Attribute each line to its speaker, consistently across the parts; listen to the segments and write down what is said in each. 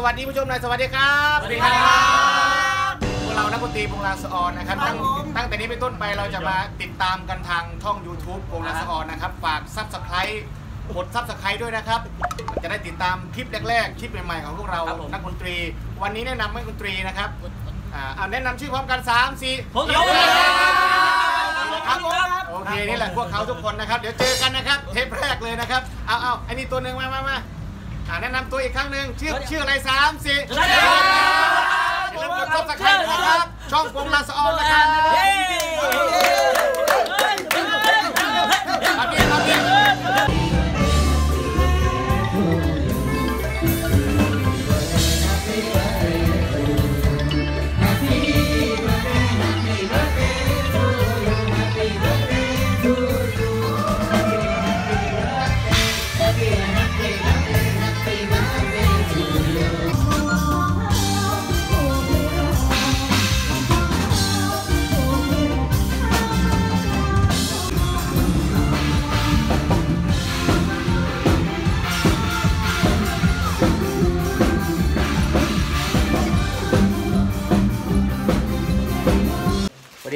Speaker 1: สวัสดีผู้ชมหน่อยสวัสดีครับ
Speaker 2: สวัสดีครับ
Speaker 1: พวกเรานักดนตรีโปงลางสะออนนะครับตั้งตั้งแต่นี้เป็นต้นไปเราจะมาติดตามกันทางช่อง YouTube โปงลางสะออนนะครับฝาก subscribe กด subscribe ด้วยนะครับ จะได้ติดตามคลิปแรกๆคลิปใหม่ๆของพวกเรา
Speaker 2: ครับผม
Speaker 1: นักดนตรี วันนี้แนะนำนักดนตรีนะครับอ่าเอาแนะนำชื่อพร้อมกัน3 4
Speaker 2: พวกเรา
Speaker 1: ครับโอเคนี่แหละพวกเขาทุกคนนะครับ เดี๋ยวเจอกันนะครับ เทปแรกเลยนะครับเอาเอาไอ้นี่ตัวหนึ่งมามามา อ่าแนะนำตัวอีกครั้งหนึ่งชื่อชื่ออะไรสามสี่
Speaker 2: สวัสดีครับ
Speaker 1: อย่าลืมกด subscribe นะครับ ช่องโปงลางสะออนนะครับครับ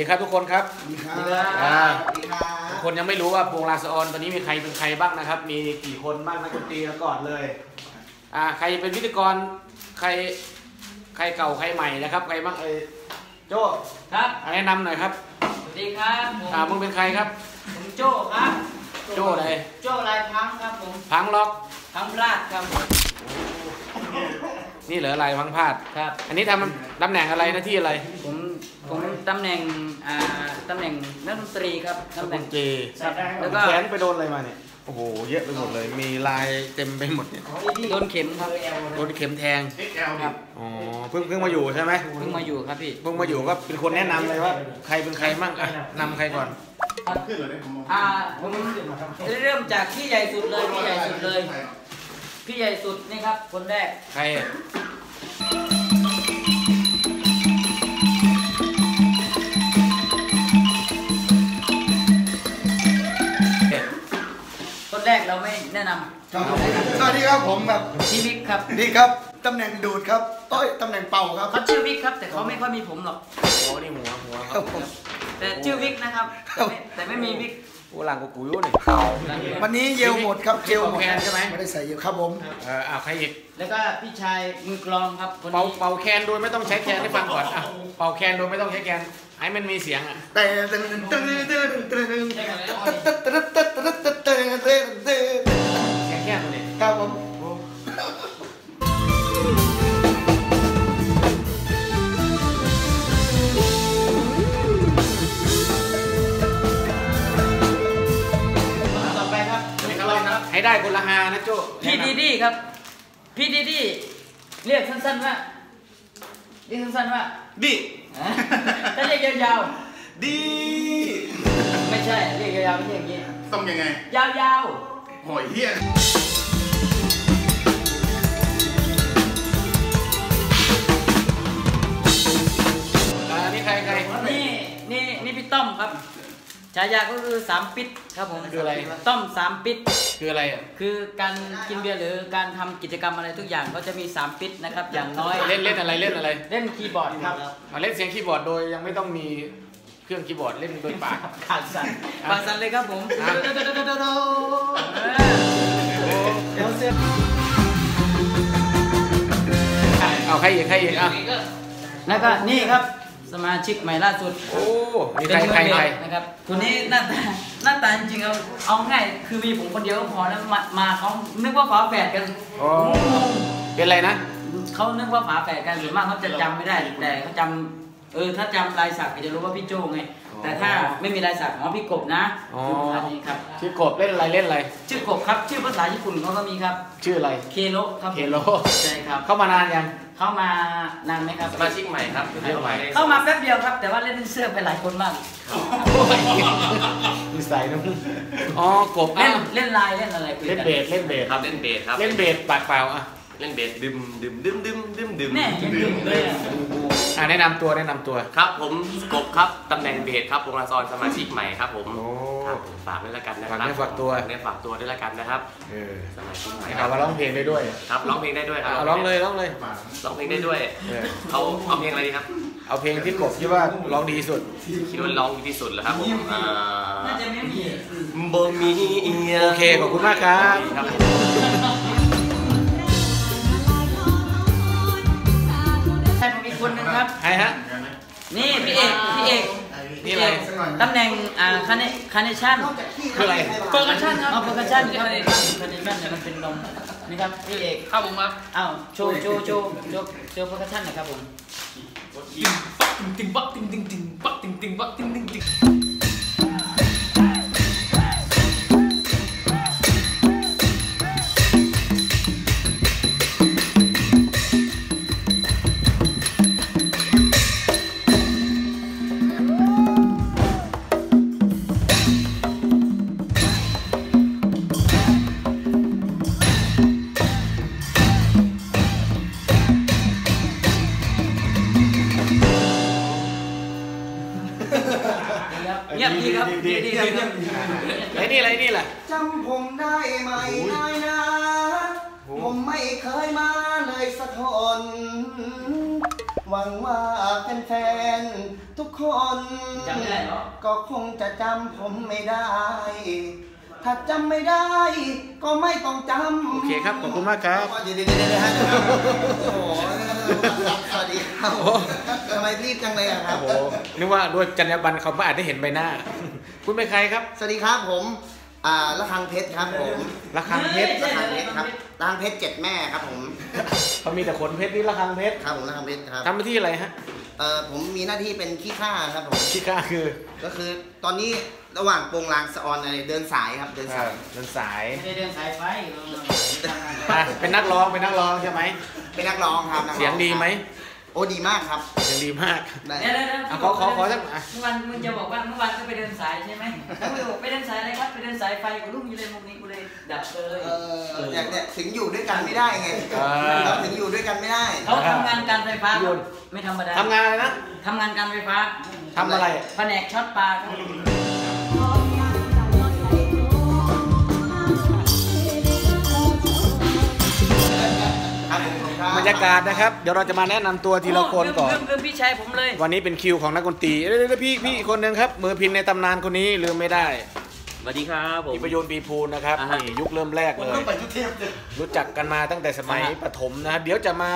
Speaker 1: สวัสดีครับทุกคนครับอ่าทุกคนยังไม่รู้ว่าพวงลาสออนตอนนี้มีใครเป็นใครบ้างนะครับ มีกี่คนบ้างนักดนตรีแล้วก่อนเลย อ่า ใครเป็นพิธีกร ใคร ใครเก่าใครใหม่นะครับ ใครบ้างเอ่ยโจ้
Speaker 2: ครับ
Speaker 1: อะแนะนำหน่อยครับ
Speaker 2: สวัสดีครับผม
Speaker 1: อ่า มึงเป็นใครครับ
Speaker 2: ผมโจ้ครับ
Speaker 1: โจ้อะไร
Speaker 2: โจ้ลายพังครับผม
Speaker 1: พังล็อก
Speaker 2: พังราดครับผม
Speaker 1: นี่เหรอลายพังพลาด
Speaker 2: ครับ
Speaker 1: อันนี้ทำตำแหน่งอะไรหน้าที่อะไร
Speaker 2: ผมผม ตำแหน่งอ่าตำแหน่งนักดนตรีครับตำแหน่ง
Speaker 1: เจ
Speaker 2: ครับแล้วก็
Speaker 1: แขนไปโดนอะไรมาเนี่ย โอ้โห เยอะไปหมดเลย มีลายเต็มไปหมดเนี่ย
Speaker 2: โดนเข็มครับ
Speaker 1: โดนเข็มแทง
Speaker 2: ครับ
Speaker 1: อ๋อ เพิ่งเพิ่งมาอยู่ใช่ไหม
Speaker 2: เพิ่งมาอยู่ครับพี่
Speaker 1: เพิ่งมาอยู่ก็เป็นคนแนะนำเลยว่า ใครเป็นใครมั่งอะนำใครก่อน
Speaker 2: อ่าผมเริ่มจากพี่ใหญ่สุดเลยพี่ใหญ่สุดเลย พี่ใหญ่สุดนี่ครับ คนแรก
Speaker 1: ใครอะ
Speaker 2: รกเราไม่แนะนำ
Speaker 3: ครับสวัสดีครับผมแบบ
Speaker 2: พี่วิกครับ
Speaker 3: นี่ครับตำแหน่งดูดครับเอ้ยตำแหน่งเป่าครับ
Speaker 2: เขาชื่อวิกครับ แต่เขาไม่ค่อยมีผมหรอก
Speaker 1: โอ้นี่หัวหัวค
Speaker 3: ค
Speaker 1: รั
Speaker 3: รั
Speaker 1: บบ
Speaker 3: ผม
Speaker 2: แต่ชื่อวิกนะครับแต่ไม่แต่ไม่มีวิก
Speaker 1: โอ้หลังกูกุยนี่
Speaker 3: วันนี้เยลหมดครับเจลหมด
Speaker 1: เป่าแคนใช่ไหม
Speaker 3: ไม่ได้ใส่เยลครับผม
Speaker 1: เอออะใครอีก
Speaker 2: แล้วก็พี่ชายมือกลองครับคน
Speaker 1: เป่า
Speaker 2: นี้
Speaker 1: เป่าแคนโดยไม่ต้องใช้แคนให้ฟังก่อนอะเป่าแคนโดยไม่ต้องใช้แคนให้มันมีเสียงอะ
Speaker 3: แต่ตึงตึงตึงตึงตึงตึ๊ดตึ๊ดตึ๊ ดตึ๊ดตึ๊ดตึ๊ดตึ๊ดตึ๊ดตึ๊ด
Speaker 1: เสียงแค่ตัวนี้
Speaker 3: ครับผม
Speaker 2: ต่อไปครับมือกลองครับ
Speaker 1: ให้ได้คนละฮานะโจ้
Speaker 2: พี่ดีดีครับ พี่ดีดีเรียกสั้นๆว่าเรียกสั้นๆว่า
Speaker 4: ดิ
Speaker 2: อะถ้าเรียกยาวๆดี ไม่ใช่ เรียกยาวๆไม่ใช่อย่างนี้
Speaker 4: ต้องยังไง
Speaker 2: ยาว
Speaker 4: หอยเฮีย
Speaker 1: อ่านี่ใครใคร
Speaker 2: ๆนี่นี่นี่พี่ต้อมครับ ฉายาก็คือสามปิดครับผม
Speaker 1: คืออะไร
Speaker 2: ต้อมสามปิด
Speaker 1: คืออะไรอะ
Speaker 2: คือการกินเบียร์หรือการทำกิจกรรมอะไรทุกอย่างก็จะมี3ปิดนะครับอย่างน้อย
Speaker 1: เล่นเล่นอะไรเล่นอะไร
Speaker 2: เล่นคีย์บอร์ดครับ
Speaker 1: มาเล่นเสียงคีย์บอร์ดโดยยังไม่ต้องมีเค รื่องคีย์บอร์ดเล่นโดยปาก
Speaker 2: ขาดสั่นขาดสั่นเลยครับผม
Speaker 1: อะ
Speaker 2: เดี๋ยวเสีย
Speaker 1: เอาใครอีกใครอีกอะ
Speaker 2: แล้วก็นี่ครับสมาชิกใหม่ล่าสุด
Speaker 1: โอ้มีใครใครใคร
Speaker 2: นะครับคนนี้หน้าตาหน้าตาจริงๆเอาเอาง่ายคือมีผมคนเดียวก็พอแล้วมามาเขานึกว่าฝาแฝดกัน
Speaker 1: อ๋อเป็นอะไรนะ
Speaker 2: เขานึกว่าฝาแฝดกันหรือมากเขาจะจำไม่ได้แต่เขาจำ เออถ้าจำลายสักก็จะรู้ว่าพี่โจไง แต่ถ้าไม่มีลายสักอ๋อพี่กบนะ
Speaker 1: อ๋อ
Speaker 2: คืออันนี้ครับ
Speaker 1: ชื่อกบเล่นอะไรเล่นอะไร
Speaker 2: ชื่อกบครับ ชื่อภาษาญี่ปุ่นเขาก็มีครับ
Speaker 1: ชื่ออะไร
Speaker 2: เคโรครับผม
Speaker 1: เคโร
Speaker 2: ใช่ครับ
Speaker 1: เข้ามานานยัง
Speaker 2: เข้ามานานไหมครับ
Speaker 4: สมาชิกใหม่ครับ
Speaker 1: เรียกใหม่
Speaker 2: เข้ามาแป๊บเดียวครับ แต่ว่าเล่นเสื้อไปหลายคนมาก
Speaker 1: นิสัยนะอ๋อกบ
Speaker 2: เล่
Speaker 1: อะ
Speaker 2: นเล่นไลน์เล่นอะไรคุย
Speaker 1: เล่น
Speaker 2: กัน
Speaker 1: เบสเล่นเบส
Speaker 4: ครับเล่นเบสครับ
Speaker 1: เล่นเบสปากเปล่าอะ
Speaker 4: เล่นเบสดึมดึมดึมดึมดึมดึม
Speaker 2: แน่ยังดึงเลยอะ
Speaker 1: โอ่าแนะนำตัวแนะนำตัว
Speaker 4: ครับผมกบครับตำแหน่งเบสครับวงละซอนสมาชิกใหม่ครับผม
Speaker 1: โอ้
Speaker 4: ครับผมฝากด้วยละกันนะครั
Speaker 1: ฝากเนื้อฝากตัว
Speaker 4: ฝากเนื้อฝากตัวด้วยละกันนะครับ
Speaker 1: เออ
Speaker 4: สมาชิกใหม่
Speaker 1: ให้
Speaker 4: ค
Speaker 1: ข่า
Speaker 4: รั
Speaker 1: ว
Speaker 4: บ
Speaker 1: ว่าร้องเพลงได้ด้วย
Speaker 4: ครับร้องเพลงได้ด้วยครับ
Speaker 1: เอาร้องเลยร้องเลย
Speaker 4: ร้องเพลงได้ด้วย
Speaker 1: เออ
Speaker 4: เอาเอาเพลงอะไรดีครับ
Speaker 1: เอาเพลงที่กบคิดว่าร้องดีที่สุด
Speaker 4: คิดว่าร้องดีที่สุดแล้วครับผมอ่า
Speaker 2: น่าจะไม่มี
Speaker 4: บ่มี
Speaker 1: โอเคขอบคุณมากครับ
Speaker 4: ครับ
Speaker 2: คนนึงครับ
Speaker 1: ใครฮะ
Speaker 2: นี่พี่เอกพี่เอก
Speaker 1: นี่อะไร
Speaker 2: ตำแหน่งอ่าคาเนคาเนชั่น
Speaker 1: คืออะไร
Speaker 2: percussion ครับอ๋อ percussion Carnation Carnation เนี่ยมันเป็นนมนี่ครับพี่เอก
Speaker 5: ครับผมครับ
Speaker 2: อ้าวโชว์โชว์โชว์โชว์โชว์ percussion หน่อยครับผม
Speaker 5: ติงติงปักติงติงติงปักติงติงปักติงติงติง
Speaker 1: นี่อะไรนี่แหละ
Speaker 3: จำผมได้ไหมนายนะ ผมไม่เคยมาเลยสักคนหวังว่าแฟนๆทุกคน
Speaker 2: จำไม่ได้เหรอ
Speaker 3: ก็คงจะจำผมไม่ได้ ถ้าจำไม่ได้ ก็ไม่ต้องจำ
Speaker 1: โอเคครับ ขอบคุณมากครับ
Speaker 3: เดี๋ยวเดี๋ยวเดี๋ยวฮะโอ้โหสวัสดีครับทำไมรีบจังเลยอะครับ
Speaker 1: โอ้โหนึกว่าด้วยจรรยาบรรณเขาไม่อาจได้เห็นใบหน้า คุณเป็นใครครับ
Speaker 3: สวัสดีครับผมอ่าละคังเพชรครับผม
Speaker 1: ระฆังเพชร
Speaker 3: ละคังเพชรครับละคังเพชรเจ็ดแม่ครับผม
Speaker 1: เขามีแต่ขนเพชรนี่ระฆังเพชร
Speaker 3: ครับผมละคังเพชรครับ
Speaker 1: ทำหน้าที่อะไรฮะ
Speaker 3: เอ่อผมมีหน้าที่เป็นขี้ข้าครับผม
Speaker 1: ที่ข้าคือ
Speaker 3: ก็คือตอนนี้ระหว่างโปรงลางสะออนอะไรเดินสายครับเดินสาย
Speaker 1: เดินสาย
Speaker 2: ไม่ได้เดินสายไฟเออทำงาน
Speaker 1: อะเป็นนักร้องเป็นนักร้องใช่ไหม
Speaker 3: เป็นนักร้องครับนักร้อ
Speaker 1: เสียงดีไหม
Speaker 3: โอ้ดีมากครับ
Speaker 1: เสียงดีมาก
Speaker 3: ได้
Speaker 2: เดี๋ยวเดี๋ยวเดี๋ยว
Speaker 1: อะขอขอขอสักอะ
Speaker 2: เมื่อวานมึงจะบอกว่าเมื่อวานก็ไปเดินสายใช่ไหมแล้วมึงบอกไปเดินสายอะไรครับไปเดินสายไฟกูรุ่งอยู่เลยมุมนี้กูเลยดับเลย
Speaker 3: เออเนี่ยเนี่ยถึงอยู่ด้วยกันไม่ได้ไง
Speaker 1: เออ
Speaker 3: เราถึงอยู่ด้วยกันไม่ได้
Speaker 2: เขาทำงานการไฟฟ้าครับไม่ธรรมดา
Speaker 1: ทำงานอะไรนะ
Speaker 2: ทำงานการไฟฟ้า
Speaker 1: ทำอะไร
Speaker 2: แผนกช็อตปลาครับ
Speaker 3: ครับผมขอ บคุณครับ
Speaker 1: บรรยากาศนะครับ เดี๋ยวเราจะมาแนะนำตัวทีละคนก่อน
Speaker 2: ลืมลืมพี่ชายผมเลย
Speaker 1: วันนี้เป็นคิวของนักดนตรีเดี๋ยวๆพี่พี่อีกคนหนึ่งครับ มือพิณในตำนานคนนี้ลืมไม่ได้
Speaker 4: สวัสดีครับผม
Speaker 1: พี่ประยูนปีพูนนะครับ
Speaker 4: อ่าฮะ
Speaker 1: นี่ยุคเริ่มแรกเลย
Speaker 3: ไปทุกเทปเลย
Speaker 1: รู้จักกันมาตั้งแต่สมัย
Speaker 4: อ่าฮะ
Speaker 1: ประถมนะครับเดี๋ยวจะมา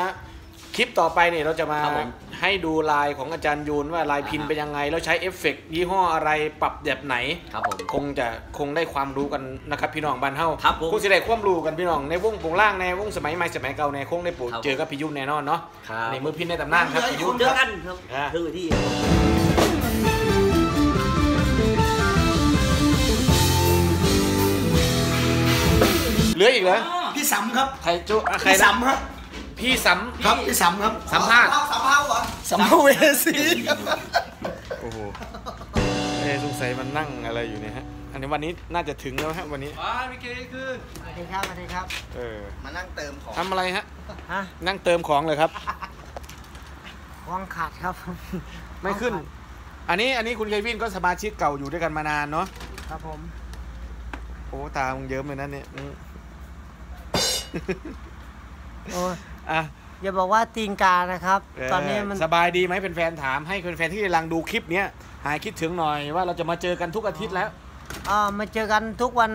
Speaker 1: คลิปต่อไปเนี่ยเราจะมา
Speaker 4: ครับผม
Speaker 1: ให้ดูลายของอาจารย์ยูนว่าลายพิณ
Speaker 4: อ่าฮะ
Speaker 1: เป็นยังไง แล้วใช้เอฟเฟกต์ยี่ห้ออะไรปรับแบบไหน
Speaker 4: ครับผม
Speaker 1: คงจะคงได้ความรู้กันนะครับพี่น้องบ้านเฮา
Speaker 4: ครับผม
Speaker 1: คงจะได้ความรู้กันพี่น้องในวงปงล่างในวงสมัยใหม่สมัยเก่าในคงได้ปลูก
Speaker 4: ครับ
Speaker 1: เจอกับพี่ยุ่นแน่นอนเนาะ
Speaker 4: ครับ
Speaker 1: นี่มือพินในตำนานครับพี่ยุ่น
Speaker 4: เจอกันครับ
Speaker 1: อ่า
Speaker 4: คือที่
Speaker 1: เหลืออีกเหรอ
Speaker 3: พี่สำครับ
Speaker 1: ใครจุอะใคร
Speaker 3: พี่
Speaker 1: นะ
Speaker 3: สำครับ
Speaker 1: พี่ส
Speaker 3: ครับพี่สำครับ
Speaker 1: สัมภาษณ์
Speaker 3: สัมภาษณ์เหรอ
Speaker 1: สัมภเวสีโอ้โหเอ๊ะสงสัยมันนั่งอะไรอยู่เนี่ยฮะอันนี้วันนี้น่าจะถึงแล้วฮะวันนี้
Speaker 5: ว้าพี่เก๋คือ
Speaker 3: สวัสดีครับสวัสดีครับ
Speaker 1: เออ
Speaker 3: มานั่งเติมของ
Speaker 1: ทำอะไรฮะ
Speaker 6: ฮะ
Speaker 1: นั่งเติมของเลยครับ
Speaker 6: วางขาดครับ
Speaker 1: ไม่ขึ้น อันนี้อันนี้คุณเควินก็สมาชิกเก่าอยู่ด้วยกันมานานเนาะ
Speaker 6: ครับผม
Speaker 1: โอ้ตามึงเยิ้มเลยนะเนี่ยอืม
Speaker 6: โอ้ย
Speaker 1: อะ
Speaker 6: อย่าบอกว่าตีนกานะครับ
Speaker 1: เต
Speaker 6: อนนี้มัน
Speaker 1: สบายดีไหมเป็นแฟนๆถามให้เป็นแฟนที่กำลังดูคลิปเนี้ยหายคิดถึงหน่อยว่าเราจะมาเจอกันทุกอาทิตย์แล้ว
Speaker 6: เอ่อมาเจอกันทุกวัน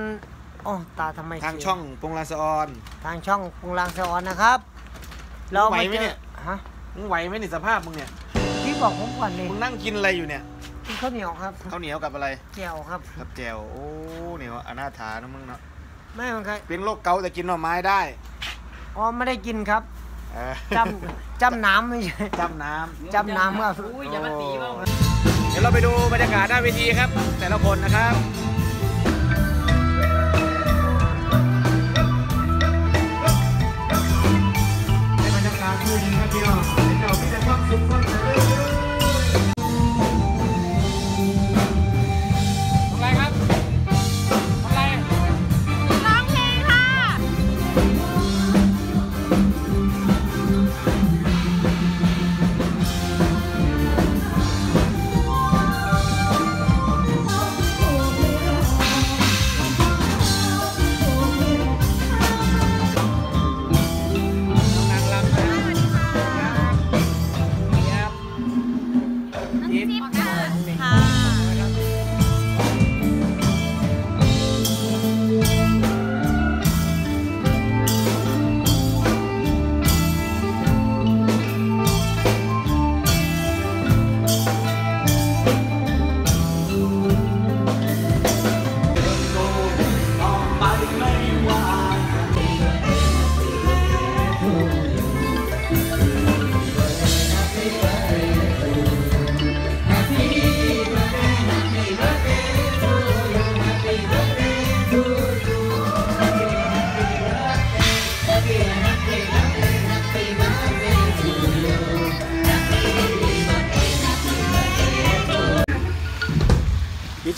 Speaker 6: โอ้ตาทำไม
Speaker 1: ทาง
Speaker 6: เขียว
Speaker 1: ช่องปงลาสะออน
Speaker 6: ทางช่องกรุงลางสะออนนะครับ เรา
Speaker 1: ไหว
Speaker 6: มา
Speaker 1: ไหม
Speaker 6: เจ
Speaker 1: เนี่
Speaker 6: อยฮะ
Speaker 1: มึงไหวไหมนี่สภาพมึงเนี่ย
Speaker 6: พี่บอกผมก่อนเลย
Speaker 1: มึงนั่งกินอะไรอยู่เนี่ย
Speaker 6: กินข้าวเหนียวครับ
Speaker 1: ข้าวเหนียวกับอะไร
Speaker 6: แจ่วครับ
Speaker 1: กับแจวโอ้เหนียวอนาถานะมึงเนาะ
Speaker 6: ไม่มันเคย
Speaker 1: เป็นโรคเกาต์แต่กินหน่อไม้ได้
Speaker 6: อ๋อไม่ได้กินครับ
Speaker 1: เออ
Speaker 6: จำจำน้ำไม่ใช่
Speaker 1: จำน้ำ
Speaker 6: จำน้ำครับ
Speaker 2: อุ้ยอย่ามาตีเปล่า
Speaker 1: เดี๋ยวเราไปดูบรรยากาศหน้าเวทีครับ แต่ละคนนะครับอะไร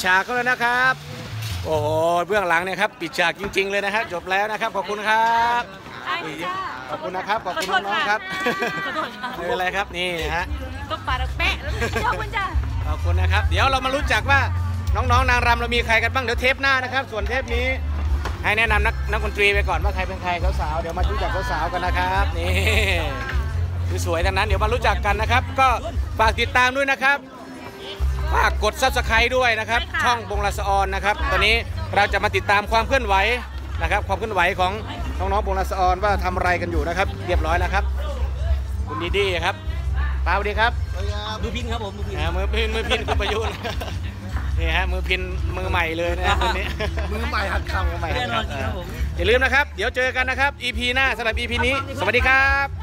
Speaker 1: ฉากก็แล้วนะครับ โอ้โหเบื้องหลังเนี่ยครับปิดฉากจริง ๆ เลยนะฮะจบแล้วนะครับขอบคุณครับ
Speaker 7: ไอ้จ้า
Speaker 1: ขอบคุณนะครับขอบคุณ
Speaker 7: ขอโทษ
Speaker 1: น้องๆครับ
Speaker 7: ขอโทษค่ะ
Speaker 1: ไม่เป็นไรครับนี่นะฮะ
Speaker 7: ก็ปาดกแปะแล้วขอบคุณจ้า
Speaker 1: ขอบคุณนะครับ เดี๋ยวเรามารู้จักว่าน้องๆนางรำเรามีใครกันบ้างเดี๋ยวเทปหน้านะครับ ส่วนเทปนี้ให้แนะนำนักนักดนตรีไปก่อนว่าใครเป็นใครสาวๆเดี๋ยวมารู้จักสาวๆกันนะครับนี่สวยๆทั้งนั้นเดี๋ยวมารู้จักกันนะครับ ก็ฝากติดตามด้วยนะครับ ฝากกด subscribe ด้วยนะครับช่องบงลาสออนนะครับ ตอนนี้เราจะมาติดตามความเคลื่อนไหวนะครับ ความเคลื่อนไหวของน้องๆบงลาสออนว่าทำอะไรกันอยู่นะครับ เรียบร้อยแล้วครับ คุณดีดีครับป้าสวัสดีครับ
Speaker 2: มือพินครับผมมือพิน
Speaker 1: อ่ามือพินมือพินคุณประยุทธ์นี่ฮะมือพินมือใหม่เลยนะครับคนนี้ มือใหม่หัดคำมือใหม่หัด
Speaker 2: แน่นอนจริงครับผม
Speaker 1: อย่าลืมนะครับ เดี๋ยวเจอกันนะครับ EP หน้าสำหรับ EP นี้ สวัสดีครับ